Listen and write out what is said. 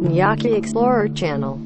Yaki Explorer channel.